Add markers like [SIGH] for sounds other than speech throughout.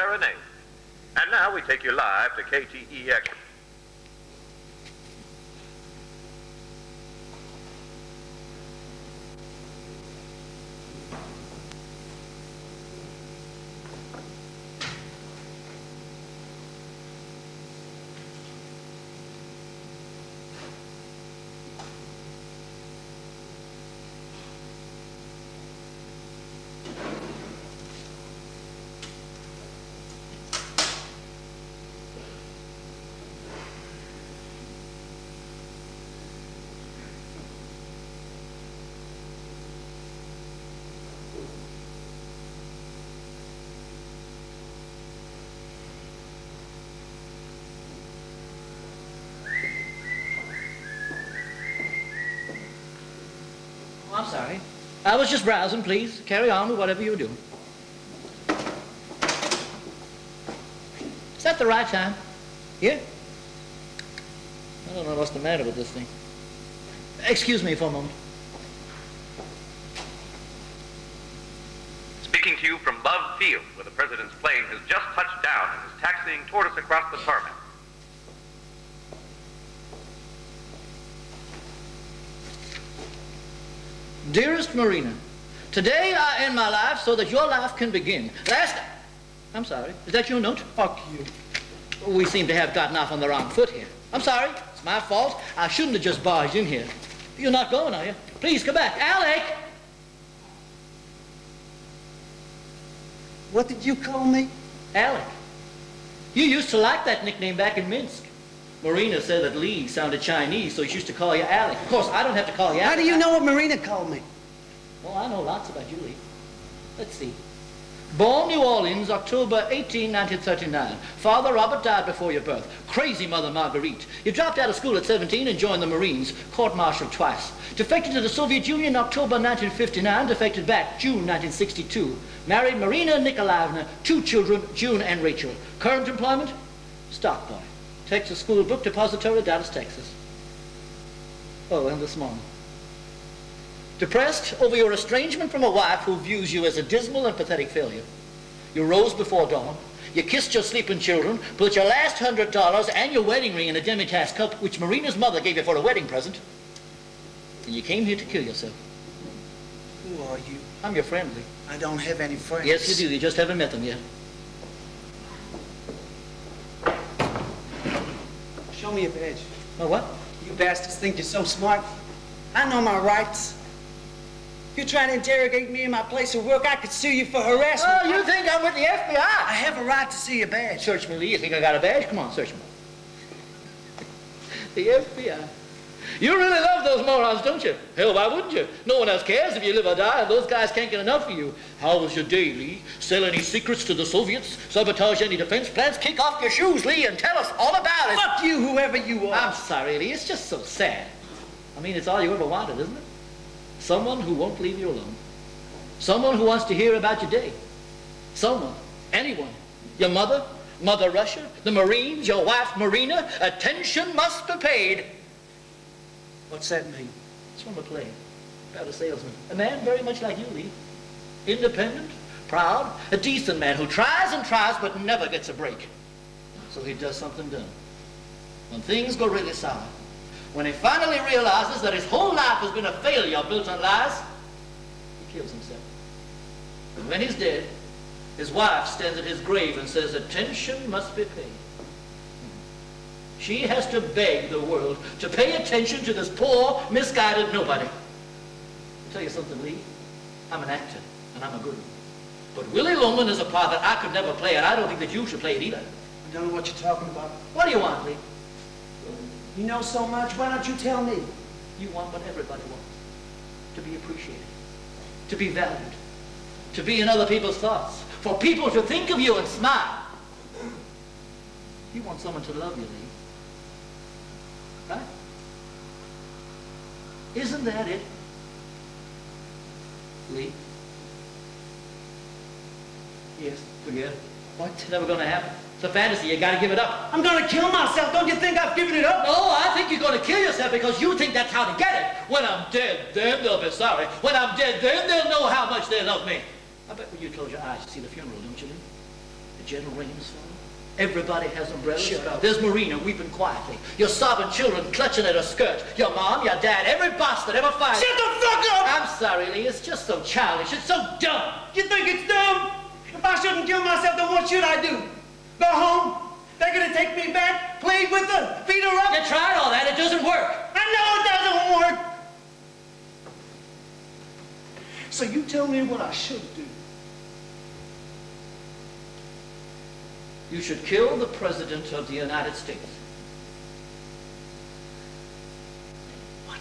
Serenade. And now we take you live to KTEX. Sorry. I was just browsing, please. Carry on with whatever you do. Is that the right time? Here? I don't know what's the matter with this thing. Excuse me for a moment. Speaking to you from Love Field, where the President's plane has just touched down and is taxiing toward us across the tarmac. Dearest Marina, today I end my life so that your life can begin. Last... I'm sorry. Is that your note? Fuck you. We seem to have gotten off on the wrong foot here. I'm sorry. It's my fault. I shouldn't have just barged in here. You're not going, are you? Please, come back. Alec! What did you call me? Alec. You used to like that nickname back in Minsk. Marina said that Lee sounded Chinese, so she used to call you Alec. Of course, I don't have to call you Alec. How do you know what Marina called me? Well, I know lots about you, Lee. Let's see. Born New Orleans, October 18, 1939. Father Robert died before your birth. Crazy mother Marguerite. You dropped out of school at 17 and joined the Marines. Court-martialed twice. Defected to the Soviet Union, October 1959. Defected back, June 1962. Married Marina Nikolaevna. Two children, June and Rachel. Current employment? Stock boy. Texas School Book Depository, Dallas, Texas. Oh, and this morning. Depressed over your estrangement from a wife who views you as a dismal and pathetic failure. You rose before dawn. You kissed your sleeping children, put your last hundred dollars and your wedding ring in a Demitasse cup, which Marina's mother gave you for a wedding present. And you came here to kill yourself. Who are you? I'm your friend, Lee. I don't have any friends. Yes, you do. You just haven't met them yet. Me a badge. Oh, what? You bastards think you're so smart. I know my rights. You're trying to interrogate me in my place of work. I could sue you for harassment. Oh, you think I'm with the FBI? I have a right to see your badge. Search me, Lee. You think I got a badge? Come on, search me. [LAUGHS] the FBI. You really love those morons, don't you? Hell, why wouldn't you? No one else cares if you live or die, and those guys can't get enough of you. How was your day, Lee? Sell any secrets to the Soviets? Sabotage any defense plans? Kick off your shoes, Lee, and tell us all about it. Fuck you, whoever you are. I'm sorry, Lee. It's just so sad. I mean, it's all you ever wanted, isn't it? Someone who won't leave you alone. Someone who wants to hear about your day. Someone, anyone. Your mother, Mother Russia, the Marines, your wife Marina. Attention must be paid. What's that mean? It's from a play about a salesman. A man very much like you, Lee. Independent, proud, a decent man who tries and tries but never gets a break. So he does something dumb. When things go really sour, when he finally realizes that his whole life has been a failure built on lies, he kills himself. And when he's dead, his wife stands at his grave and says, attention must be paid. She has to beg the world to pay attention to this poor, misguided nobody. I'll tell you something, Lee. I'm an actor, and I'm a good one. But Willy Loman is a part that I could never play, and I don't think that you should play it either. I don't know what you're talking about. What do you want, Lee? You know so much. Why don't you tell me? You want what everybody wants. To be appreciated. To be valued. To be in other people's thoughts. For people to think of you and smile. You want someone to love you, Lee. Right? Isn't that it? Lee? Yes, forget it. What? It's never going to happen. It's a fantasy. You got to give it up. I'm gonna kill myself. Don't you think I've given it up? No, I think you're going to kill yourself because you think that's how to get it. When I'm dead, then they'll be sorry. When I'm dead, then they'll know how much they love me. I bet when you close your eyes, you see the funeral, don't you, Lee? The gentle rains fall. Everybody has umbrellas. Shut up. There's Marina weeping quietly. Your sobbing children clutching at her skirt. Your mom, your dad, every boss that ever fired. Shut the fuck up! I'm sorry, Lee. It's just so childish. It's so dumb. You think it's dumb? If I shouldn't kill myself, then what should I do? Go home? They're gonna take me back, plead with her, beat her up? You tried all that. It doesn't work. I know it doesn't work. So you tell me what I should do. You should kill the President of the United States. What?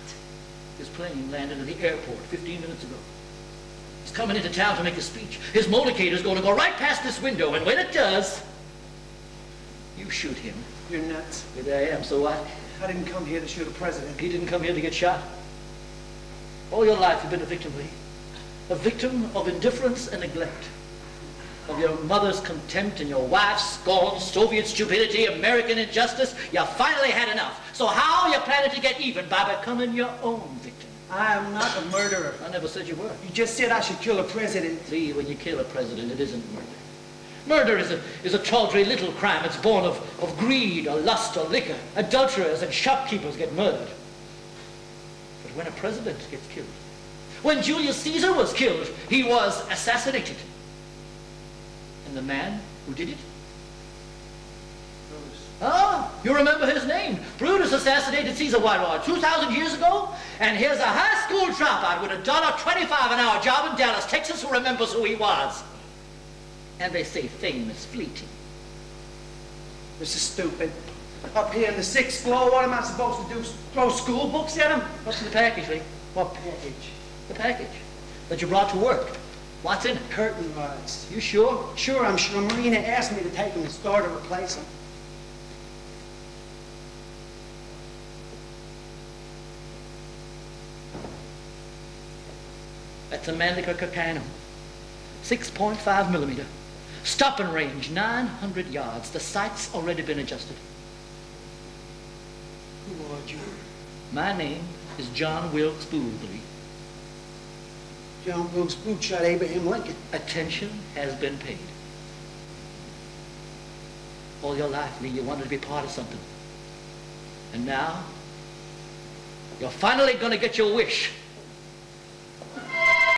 His plane landed at the airport 15 minutes ago. He's coming into town to make a speech. His motorcade is going to go right past this window, and when it does, you shoot him. You're nuts. Here I am, so what? I didn't come here to shoot a president. He didn't come here to get shot. All your life you've been a victim, Lee. A victim of indifference and neglect. Of your mother's contempt and your wife's scorn, Soviet stupidity, American injustice. You finally had enough. So how are you planning to get even? By becoming your own victim. I am not a murderer. I never said you were. You just said I should kill a president. See, when you kill a president, it isn't murder. Murder is a, is a tawdry little crime. It's born of, of greed or lust or liquor. Adulterers and shopkeepers get murdered. But when a president gets killed, when Julius Caesar was killed, he was assassinated. And the man who did it? Brutus. Ah, you remember his name. Brutus assassinated Caesar Whitewater 2,000 years ago. And here's a high school dropout with a dollar twenty-five an hour job in Dallas, Texas, who remembers who he was. And they say fame is fleeting. This is stupid. Up here in the sixth floor, what am I supposed to do? Throw school books at him? What's in the package, Lee? What package? The package that you brought to work. What's in it? Curtain rods. You sure? Sure, I'm sure. Marina asked me to take them and start to replace them. That's a Mannlicher Carcano. 6.5 millimeter. Stopping range, 900 yards. The sight's already been adjusted. Who are you? My name is John Wilkes Booth, Lee. John Wilkes Booth shot Abraham Lincoln. Attention has been paid. All your life, Lee, you wanted to be part of something. And now, you're finally going to get your wish.